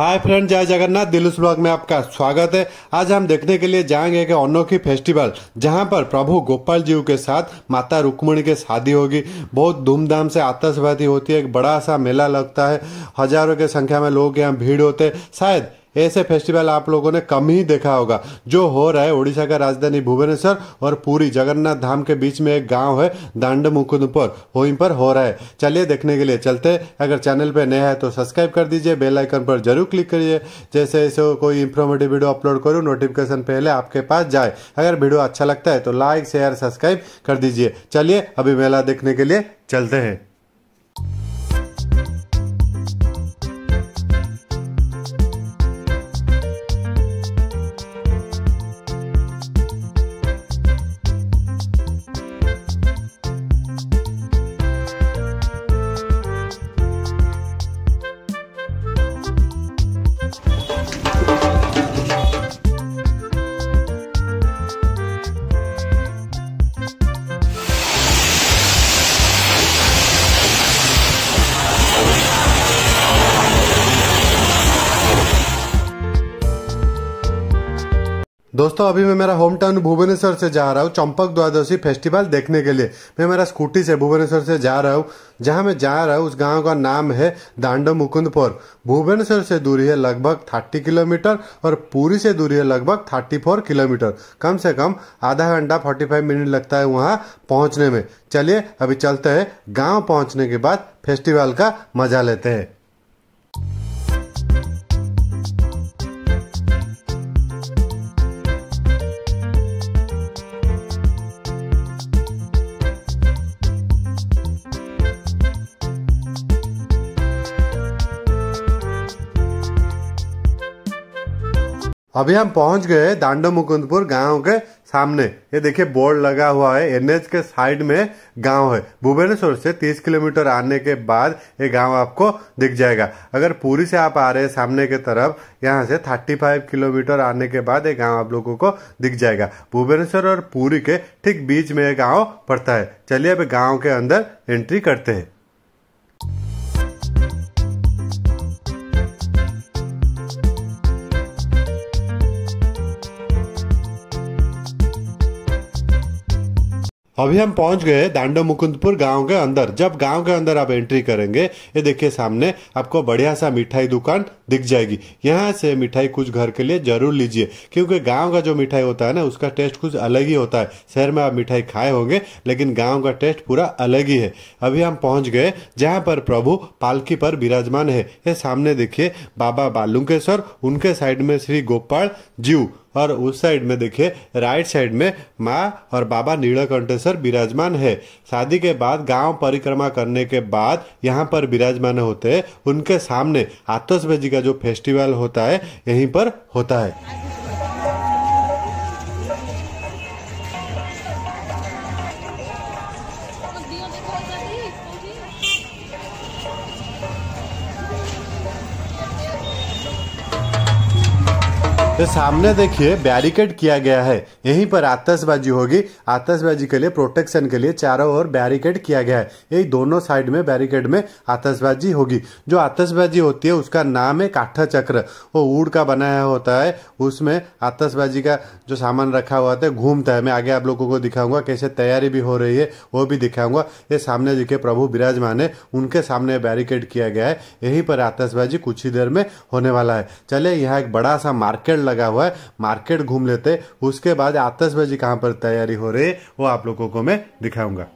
Hi friend, जय Jagannath. दिलुस blog में आपका स्वागत है। आज हम देखने के लिए जाएँगे कि अनोखी फेस्टिवल, जहाँ पर प्रभु गोपाल जी के साथ माता रुक्मणी की शादी होगी। बहुत धूमधाम से आतशबाजी होती है। एक बड़ा सा मेला लगता है। हज़ारों की संख्या में लोग यहाँ भीड़ होते शायद ऐसे फेस्टिवल आप लोगों ने कम ही देखा होगा। जो हो रहा है, ओडिशा का राजधानी भुवनेश्वर और पूरी जगन्नाथ धाम के बीच में एक गाँव है दांड मुकुंदपुर वहीं पर हो रहा है। चलिए देखने के लिए चलते। अगर चैनल पे नया है तो सब्सक्राइब कर दीजिए, बेल आइकन पर ज़रूर क्लिक करिए। जैसे ऐसे कोई इन्फॉर्मेटिव वीडियो अपलोड करूँ नोटिफिकेशन पहले आपके पास जाए। अगर वीडियो अच्छा लगता है तो लाइक शेयर सब्सक्राइब कर दीजिए। चलिए, अभी मेला देखने के लिए चलते हैं। दोस्तों, अभी मैं मेरा होम टाउन भुवनेश्वर से जा रहा हूँ, चंपक द्वादशी फेस्टिवल देखने के लिए। मैं मेरा स्कूटी से भुवनेश्वर से जा रहा हूँ, जहाँ मैं जा रहा हूँ, उस गाँव का नाम है दांडो मुकुंदपुर भुवनेश्वर से दूरी है लगभग 30 किलोमीटर और पूरी से दूरी है लगभग 34 किलोमीटर। कम से कम आधा घंटा 45 मिनट लगता है वहाँ पहुँचने में। चलिए, अभी चलते हैं गाँव पहुँचने के बाद फेस्टिवल का मज़ा लेते हैं। अभी हम पहुँच गए दांडो मुकुंदपुर गाँव के सामने। ये देखिए, बोर्ड लगा हुआ है। एनएच के साइड में गाँव है। भुवनेश्वर से 30 किलोमीटर आने के बाद ये गाँव आपको दिख जाएगा। अगर पूरी से आप आ रहे हैं सामने के तरफ़, यहाँ से 35 किलोमीटर आने के बाद ये गाँव आप लोगों को दिख जाएगा। भुवनेश्वर और पूरी के ठीक बीच में ये गाँव पड़ता है। चलिए अब गाँव के अंदर एंट्री करते हैं। अभी हम पहुँच गए दांडो मुकुंदपुर गाँव के अंदर। जब गाँव के अंदर आप एंट्री करेंगे, ये देखिए सामने आपको बढ़िया सा मिठाई दुकान दिख जाएगी। यहाँ से मिठाई कुछ घर के लिए ज़रूर लीजिए, क्योंकि गाँव का जो मिठाई होता है ना, उसका टेस्ट कुछ अलग ही होता है। शहर में आप मिठाई खाए होंगे, लेकिन गाँव का टेस्ट पूरा अलग ही है। अभी हम पहुँच गए, जहाँ पर प्रभु पालकी पर विराजमान है। ये सामने देखिए, बाबा बालुकेश्वर, उनके साइड में श्री गोपाल जीव और उस साइड में देखिए राइट साइड में माँ और बाबा नीलकंठेश्वर विराजमान है। शादी के बाद, गाँव परिक्रमा करने के बाद यहाँ पर विराजमान होते हैं। उनके सामने आतशबाजी का जो फेस्टिवल होता है, यहीं पर होता है। तो सामने देखिए बैरिकेड किया गया है। यहीं पर आतशबाजी होगी। आतशबाजी के लिए प्रोटेक्शन के लिए चारों ओर बैरिकेड किया गया है। यही दोनों साइड में बैरिकेड में आतशबाजी होगी। जो आतशबाजी होती है, उसका नाम है काठा चक्र वो ऊड का बनाया होता है। उसमें आतशबाजी का जो सामान रखा हुआ था, घूमता है। मैं आगे आप लोगों को दिखाऊँगा कैसे तैयारी भी हो रही है, वो भी दिखाऊँगा। ये सामने देखिए, प्रभु विराजमान है। उनके सामने बैरिकेड किया गया है। यहीं पर आतशबाजी कुछ ही देर में होने वाला है। चले यहाँ एक बड़ा सा मार्केट लगा हुआ है, मार्केट घूम लेते उसके बाद आतशबाजी कहाँ पर तैयारी हो रही है, वो आप लोगों को मैं दिखाऊँगा।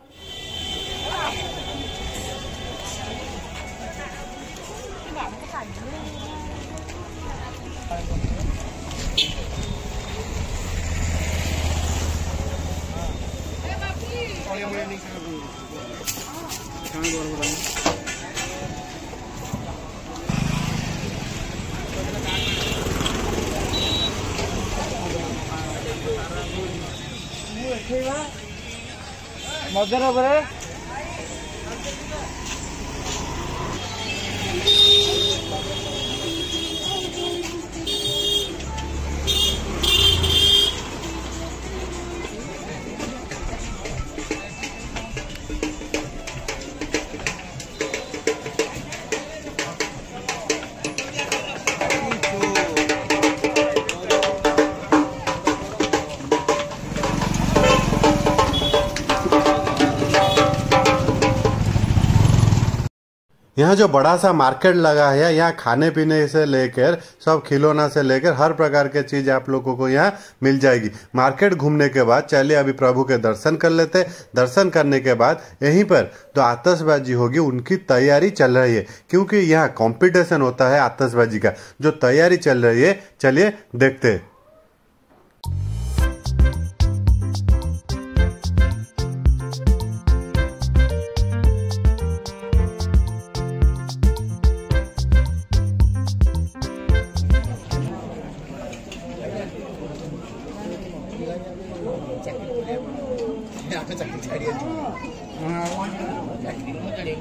मदर बरे यहाँ जो बड़ा सा मार्केट लगा है, यहाँ खाने पीने से लेकर, सब खिलौना से लेकर, हर प्रकार के चीज़ आप लोगों को यहाँ मिल जाएगी। मार्केट घूमने के बाद चलिए अभी प्रभु के दर्शन कर लेते दर्शन करने के बाद यहीं पर जो आतशबाजी होगी, उनकी तैयारी चल रही है। क्योंकि यहाँ कंपटीशन होता है आतशबाजी का। जो तैयारी चल रही है, चलिए देखते हैं।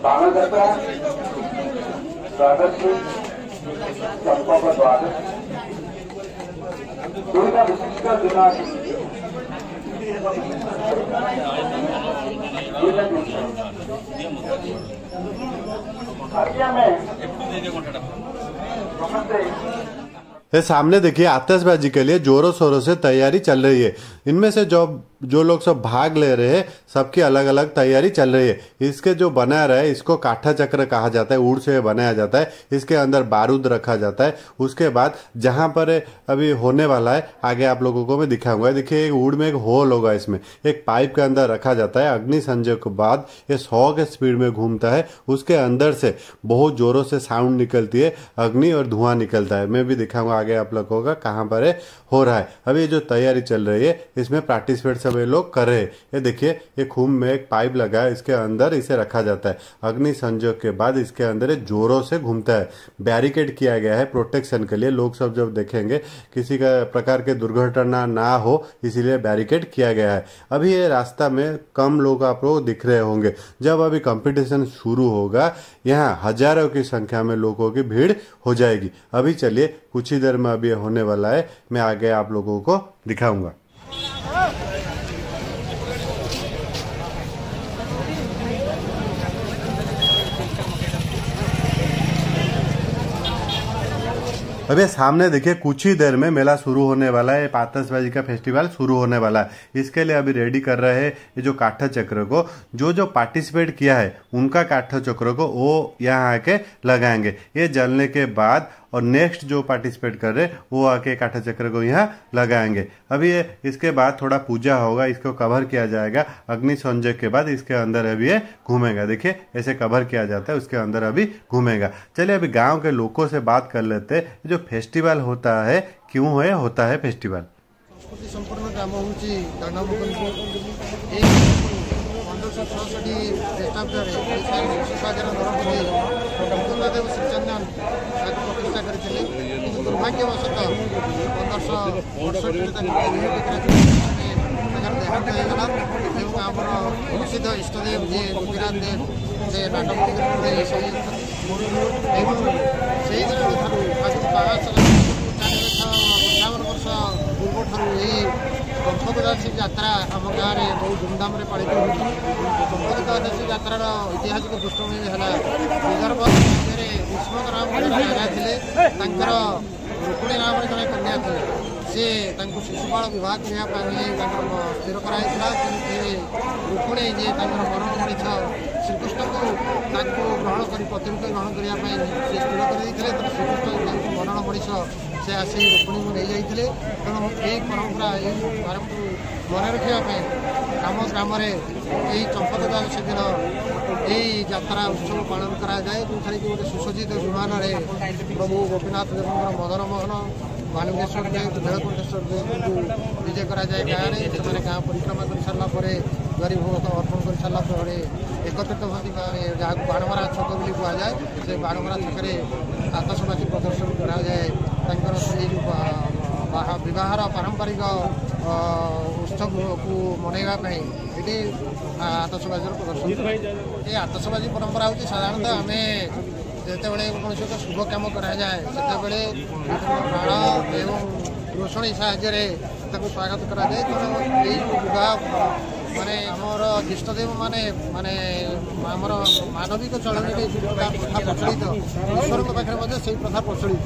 स्वागत करता है। स्वागत सबको का स्वागत दुर्गा विशिष्ट दुर्गा। ये सामने देखिए, आतिशबाजी के लिए जोरों शोरों से तैयारी चल रही है। इनमें से जो जो लोग सब भाग ले रहे हैं, सबकी अलग अलग तैयारी चल रही है। इसके जो बना रहा है, इसको काठा चक्र कहा जाता है ऊड़ से बनाया जाता है, इसके अंदर बारूद रखा जाता है। उसके बाद जहाँ पर अभी होने वाला है, आगे आप लोगों को मैं दिखाऊँगा। देखिए, एक ऊड़ में एक होल होगा इसमें। एक पाइप के अंदर रखा जाता है। अग्नि संजय के बाद ये सौ के स्पीड में घूमता है। उसके अंदर से बहुत जोरों से साउंड निकलती है। अग्नि और धुआँ निकलता है। मैं भी दिखाऊँगा आगे आप लोगों का कहाँ पर है रहा है। अभी जो तैयारी चल रही है, इसमें पार्टिसिपेट ये लोग कर ये देखिए, ये खून में एक पाइप लगा है, इसके अंदर इसे रखा जाता है। अग्नि संजोग के बाद इसके अंदर जोरों से घूमता है। बैरिकेड किया गया है प्रोटेक्शन के लिए। लोग सब जब देखेंगे, किसी का प्रकार के दुर्घटना ना हो, इसीलिए बैरिकेड किया गया है। अभी ये रास्ता में कम लोग आप लोग दिख रहे होंगे। जब अभी कंपटीशन शुरू होगा, यहाँ हज़ारों की संख्या में लोगों की भीड़ हो जाएगी। अभी चलिए, कुछ ही देर में अभी होने वाला है। मैं आगे आप लोगों को दिखाऊँगा। अभी सामने देखिए, कुछ ही देर में मेला शुरू होने वाला है। पातसबाजी का फेस्टिवल शुरू होने वाला है। इसके लिए अभी रेडी कर रहे हैं ये जो काठा चक्र को। जो जो पार्टिसिपेट किया है, उनका काठा चक्र को वो यहाँ आके लगाएँगे। ये जलने के बाद और नेक्स्ट जो पार्टिसिपेट कर रहे, वो आके काठा चक्र को यहाँ लगाएँगे। अभी ये, इसके बाद थोड़ा पूजा होगा, इसको कवर किया जाएगा। अग्नि संजय के बाद इसके अंदर अभी ये घूमेगा। देखिए, ऐसे कवर किया जाता है, उसके अंदर अभी घूमेगा। चलिए, अभी गाँव के लोगों से बात कर लेते जो फेस्टिवल होता है, क्यों है, होता है फेस्टिवल संस्कृति संपूर्ण ग्राम श्रीचंदन ଦୁର୍ଭାଗ୍ୟବଶତଃ ପନ୍ଦରଶହ ଅଠଷଠିରେ ତାଙ୍କୁ ତାଙ୍କର ଦେହାନ୍ତ ହେଇଗଲା ଏବଂ ଆମର ପ୍ରସିଦ୍ଧ ଇଷ୍ଟଦେବ ଯିଏ ଗୋପୀନାଥ ଦେବ ସେ ନାଟକ କରିଥିଲେ ସେଇ ଏବଂ ସେଇ ଦିନଠାରୁ ଆଗରୁ ବାହାସର ଅଠାବନ ବର୍ଷ ପୂର୍ବଠାରୁ ଏହି କଣ୍ଠକଦାସୀ ଯାତ୍ରା ଆମ ଗାଁରେ ବହୁତ ଧୁମଧାମରେ ପାଳିତ ହେଉଛି କଣ୍ଠକଦାସୀ ଯାତ୍ରାର ଐତିହାସିକ ପୃଷ୍ଠଭୂମି ହେଲା ବିଦର୍ଭ ରାଜ୍ୟରେ ଉଷ୍ମକ ନାମ ଜଣେ ରାଜା ଥିଲେ ତାଙ୍କର ରୁକ୍ମିଣୀ ନାମରେ ଜଣେ କନ୍ୟା ଥିଲେ ସେ ତାଙ୍କୁ ଶିଶୁପାଳ ବିବାହ କରିବା ପାଇଁ ତାଙ୍କର ସ୍ଥିର କରାଯାଇଥିଲା କିନ୍ତୁ ସେ ରୁକ୍ମିଣୀ ଯିଏ ତାଙ୍କର ମରଣ ମଣିଷ ଶ୍ରୀକୃଷ୍ଣଙ୍କୁ ତାଙ୍କୁ ଗ୍ରହଣ କରି ପ୍ରତିରୂପେ ଗ୍ରହଣ କରିବା ପାଇଁ ସେ ସ୍ଥିର କରିଦେଇଥିଲେ ତେଣୁ ଶ୍ରୀକୃଷ୍ଣ ତାଙ୍କୁ ମରଣ ମଣିଷ ସେ ଆସି ରୁକ୍ମିଣୀଙ୍କୁ ନେଇଯାଇଥିଲେ ତେଣୁ ଏହି ପରମ୍ପରା ଏହି ପରମ୍ପରାକୁ ମନେ ରଖିବା ପାଇଁ ଗ୍ରାମ ଗ୍ରାମରେ ଏହି ଚମ୍ପକଦା ସେଦିନ ଏହି ଯାତ୍ରା ଉତ୍ସବ ପାଳନ କରାଯାଏ ଯେଉଁଠାରେ କି ଗୋଟେ ସୁସଜ୍ଜିତ ବିମାନରେ ପ୍ରଭୁ ଗୋପୀନାଥ ଦେବଙ୍କର ମଦନ ମୋହନ ବାଲୁଙ୍ଗେଶ୍ୱର ଦେବ ନୀଳକଣ୍ଠେଶ୍ୱର ଦେବଙ୍କୁ ବିଜେ କରାଯାଏ ଗାଁରେ ସେମାନେ ଗାଁ ପରିକ୍ରମା କରିସାରିଲା ପରେ ଗରି ଭୋଗ ଅର୍ପଣ କରିସାରିଲା ପରେ ଏକତ୍ରିତ ହୁଅନ୍ତି ଗାଁରେ ଯାହାକୁ ବାଣମରା ଛକ ବୋଲି କୁହାଯାଏ ସେ ବାଣମରା ଛକରେ ଆତସବାଜି ପ୍ରଦର୍ଶନ କରାଯାଏ ତାଙ୍କର ସେଇ ଯେଉଁ ବାହା ବିବାହର ପାରମ୍ପରିକ ଅ, ଉତ୍ସବକୁ ମନେଇବା ପାଇଁ ଏଠି ଆତସବାଜିର ପ୍ରଦର୍ଶନ ଏ ଆତସବାଜି ପରମ୍ପରା ହେଉଛି ସାଧାରଣତଃ ଆମେ ଯେତେବେଳେ କୌଣସି ଏକ ଶୁଭ କାମ କରାଯାଏ ସେତେବେଳେ ବାଣ ଏବଂ ରୋଷଣୀ ସାହାଯ୍ୟରେ ତାକୁ ସ୍ୱାଗତ କରାଯାଏ ତେଣୁ ଏଇ ବିବାହ ମାନେ ଆମର ଖ୍ରୀଷ୍ଟଦେବ ମାନେ ମାନେ ଆମର ମାନବିକ ଚଳନୀରେ ଯେଉଁ ପ୍ରଥା ପ୍ରଥା ପ୍ରଚଳିତ ଈଶ୍ୱରଙ୍କ ପାଖରେ ମଧ୍ୟ ସେଇ ପ୍ରଥା ପ୍ରଚଳିତ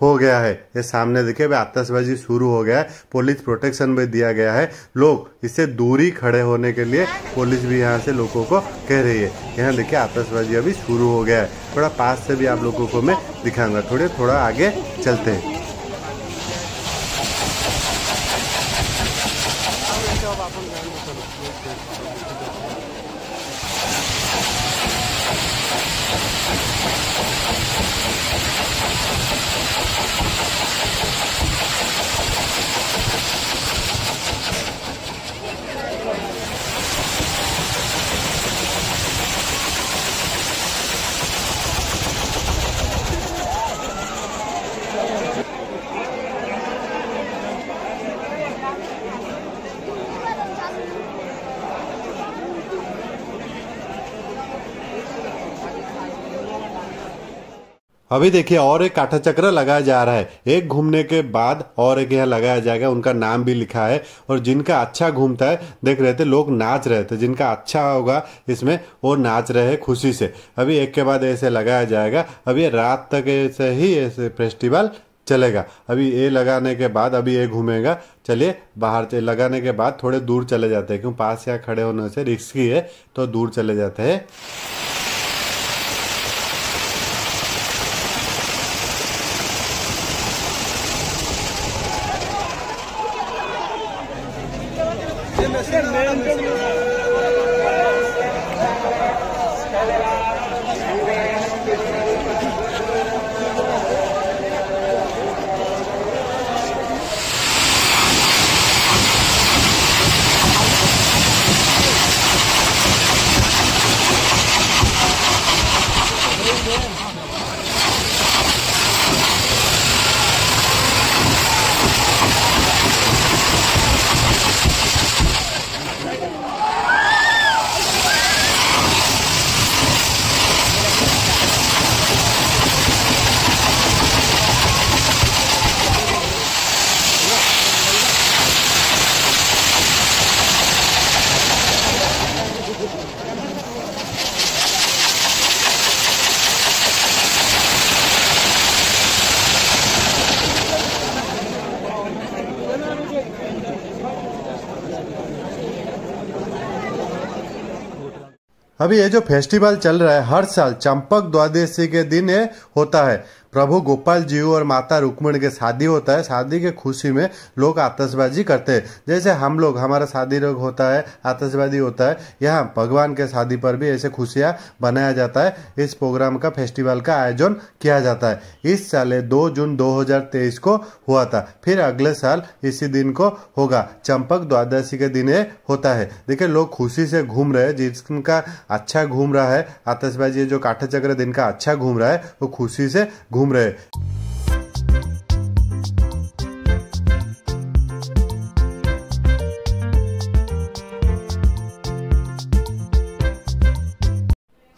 हो गया है। ये सामने देखिए, अभी आतशबाजी शुरू हो गया है। पुलिस प्रोटेक्शन भी दिया गया है। लोग इससे दूरी खड़े होने के लिए पुलिस भी यहाँ से लोगों को कह रही है। यहाँ देखिए, आतशबाजी अभी शुरू हो गया है। थोड़ा पास से भी आप लोगों को मैं दिखाऊँगा। थोड़े, थोड़ा आगे चलते हैं। ハハハハ! अभी देखिए, और एक काठा चक्र लगाया जा रहा है। एक घूमने के बाद और एक यहाँ लगाया जाएगा, उनका नाम भी लिखा है। और जिनका अच्छा घूमता है, देख रहे थे, लोग नाच रहे थे। जिनका अच्छा होगा, इसमें वो नाच रहे हैं खुशी से। अभी एक के बाद ऐसे लगाया जाएगा। अभी रात तक ऐसे ही ऐसे फेस्टिवल चलेगा। अभी ये लगाने के बाद, अभी ये घूमेगा। चलिए, बाहर से लगाने के बाद थोड़े दूर चले जाते हैं। क्यों? पास यहाँ खड़े होने से रिस्की है तो दूर चले जाते हैं। अभी ये जो फेस्टिवल चल रहा है, हर साल चंपक द्वादशी के दिन ये होता है। प्रभु गोपाल जी और माता रुक्मणी के शादी होता है। शादी के खुशी में लोग आतशबाजी करते हैं। जैसे हम लोग, हमारा शादी रोग होता है, आतशबाजी होता है, यहाँ भगवान के शादी पर भी ऐसे खुशियाँ बनाया जाता है। इस प्रोग्राम का, फेस्टिवल का आयोजन किया जाता है। इस साल दो जून 2023 को हुआ था। फिर अगले साल इसी दिन को होगा। चंपक द्वादशी के दिन ये होता है। देखिए, लोग खुशी से घूम रहे हैं। जिसका अच्छा घूम रहा है, आतशबाजी जो काठा चक्र दिन का अच्छा घूम रहा है, वो खुशी से घूम रहे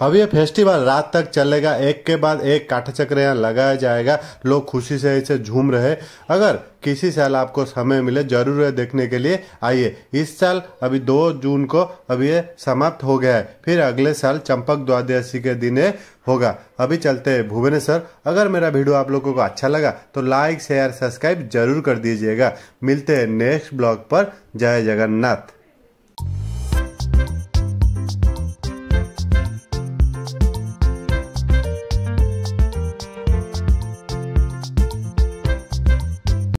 अब ये फेस्टिवल रात तक चलेगा, एक के बाद एक काठा चक्र यहाँ लगाया जाएगा, लोग खुशी से इसे झूम रहे। अगर किसी साल आपको समय मिले ज़रूर है देखने के लिए, आइए, इस साल अभी दो जून को अभी ये समाप्त हो गया है, फिर अगले साल चंपक द्वादशी के दिन होगा। अभी चलते हैं भुवनेश्वर। अगर मेरा वीडियो आप लोगों को अच्छा लगा तो लाइक शेयर सब्सक्राइब ज़रूर कर दीजिएगा। मिलते हैं नेक्स्ट ब्लॉग पर। जय जगन्नाथ।